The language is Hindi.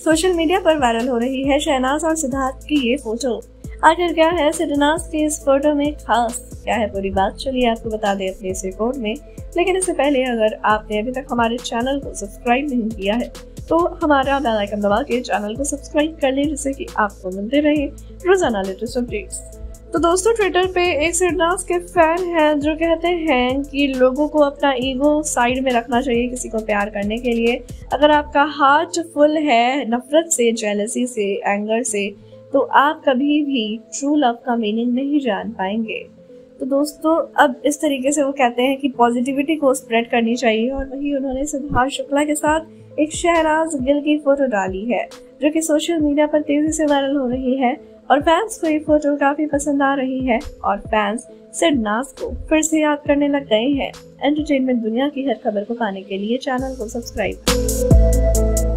सोशल मीडिया पर वायरल हो रही है शहनाज और सिद्धार्थ की ये फ़ोटो। आखिर क्या है सिद्धनाथ की इस फ़ोटो में खास? क्या है पूरी बात? चलिए आपको बता दें अपने इस रिपोर्ट में। लेकिन इससे पहले अगर आपने अभी तक हमारे चैनल को सब्सक्राइब नहीं किया है तो हमारा बेल आइकन दबा के चैनल को सब्सक्राइब कर लें जिससे कि आपको मिलते रहे। रोज़ाना लेटेस्ट अपडेट्स तो दोस्तों ट्विटर पे एक सिरनास के फ़ैन हैं जो कहते हैं कि लोगों को अपना ईगो साइड में रखना चाहिए किसी को प्यार करने के लिए। अगर आपका हार्ट फुल है नफरत से जेलसी से एंगर से तो आप कभी भी ट्रू लव का मीनिंग नहीं जान पाएँगे। तो दोस्तों, अब इस तरीके से वो कहते हैं कि पॉजिटिविटी को स्प्रेड करनी चाहिए और वही उन्होंने सिद्धार्थ शुक्ला के साथ एक शहनाज गिल की फ़ोटो डाली है, जो कि सोशल मीडिया पर तेज़ी से वायरल हो रही है। और फैंस को ये फ़ोटो काफ़ी पसंद आ रही है और फैंस सिड नाज को फिर से याद करने लग गए हैं। एंटरटेनमेंट दुनिया की हर खबर को पाने के लिए चैनल को सब्सक्राइब